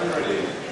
I'm ready.